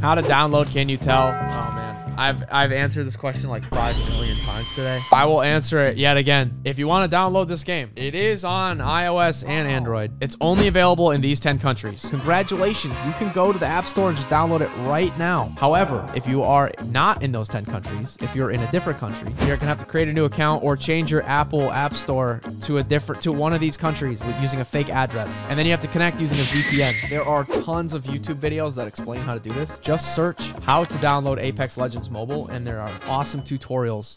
How to download, can you tell? Oh. I've I've answered this question like five million times today. I will answer it yet again. If you want to download this game, it is on iOS and Android. It's only available in these 10 countries. Congratulations. You can go to the App Store and just download it right now. However, if you are not in those 10 countries, if you're in a different country, you're gonna have to create a new account or change your Apple App Store to a different to one of these countries with using a fake address. And then you have to connect using a VPN. There are tons of YouTube videos that explain how to do this. Just search how to download Apex Legends Mobile, and there are awesome tutorials